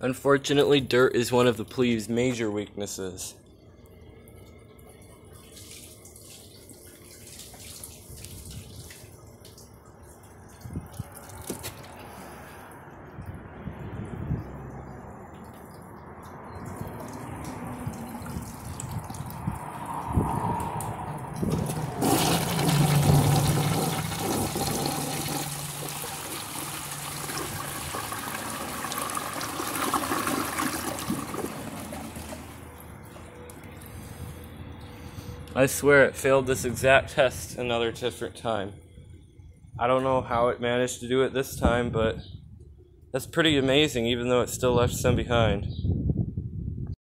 Unfortunately, dirt is one of the plebe's major weaknesses. I swear it failed this exact test another different time. I don't know how it managed to do it this time, but that's pretty amazing, even though it still left some behind.